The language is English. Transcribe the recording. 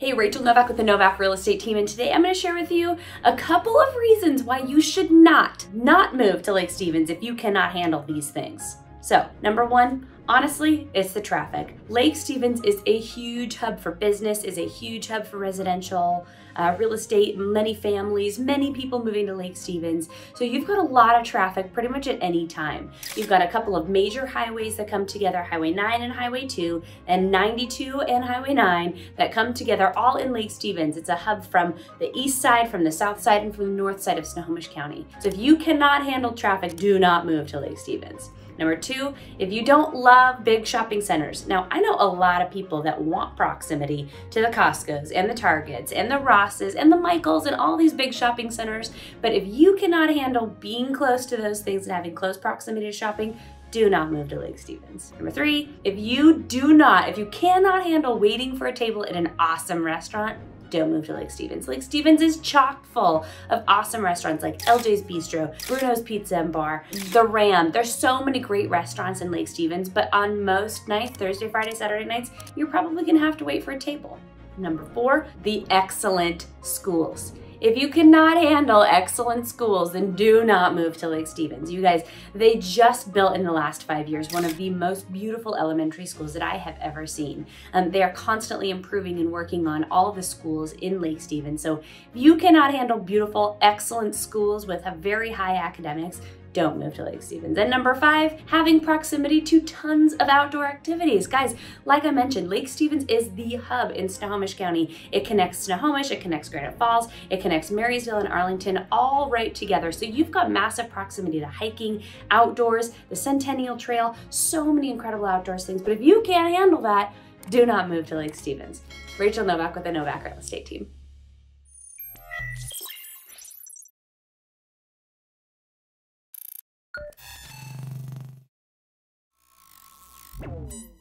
Hey, Rachael Novak with the Novak Real Estate Team, and today I'm going to share with you a couple of reasons why you should not, not move to Lake Stevens if you cannot handle these things. So, number one, honestly, it's the traffic. Lake Stevens is a huge hub for business, is a huge hub for residential, uh, real estate, many families, many people moving to Lake Stevens. So you've got a lot of traffic pretty much at any time. You've got a couple of major highways that come together, Highway 9 and Highway 2, and 92 and Highway 9 that come together all in Lake Stevens. It's a hub from the east side, from the south side, and from the north side of Snohomish County. So if you cannot handle traffic, do not move to Lake Stevens. Number two, if you don't love big shopping centers. Now, I know a lot of people that want proximity to the Costco's and the Targets and the Rosses and the Michaels and all these big shopping centers, but if you cannot handle being close to those things and having close proximity to shopping, do not move to Lake Stevens. Number three, if you do not, if you cannot handle waiting for a table at an awesome restaurant, don't move to Lake Stevens. Lake Stevens is chock full of awesome restaurants like LJ's Bistro, Bruno's Pizza and Bar, The Ram. There's so many great restaurants in Lake Stevens, but on most nights, Thursday, Friday, Saturday nights, you're probably gonna have to wait for a table. Number four, the excellent schools. If you cannot handle excellent schools, then do not move to Lake Stevens. You guys, they just built in the last five years one of the most beautiful elementary schools that I have ever seen. Um, they are constantly improving and working on all the schools in Lake Stevens. So if you cannot handle beautiful, excellent schools with a very high academics, don't move to Lake Stevens. And number five, having proximity to tons of outdoor activities. Guys, like I mentioned, Lake Stevens is the hub in Snohomish County. It connects Snohomish, it connects Granite Falls, it connects Marysville and Arlington all right together. So you've got massive proximity to hiking, outdoors, the Centennial Trail, so many incredible outdoors things. But if you can't handle that, do not move to Lake Stevens. Rachael Novak with the Novak Real Estate Team. You